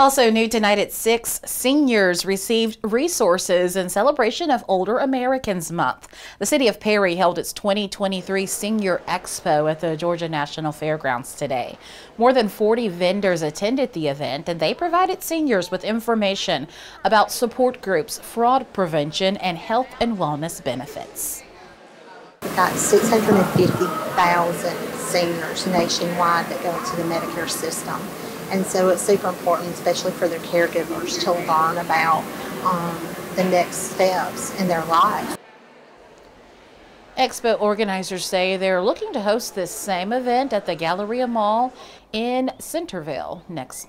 Also new tonight at 6, seniors received resources in celebration of Older Americans Month. The city of Perry held its 2023 Senior Expo at the Georgia National Fairgrounds today. More than 40 vendors attended the event and they provided seniors with information about support groups, fraud prevention, and health and wellness benefits. We've got 650,000 seniors nationwide that go into the Medicare system. And so it's super important, especially for their caregivers, to learn about um, the next steps in their life. Expo organizers say they're looking to host this same event at the Galleria Mall in Centerville next month.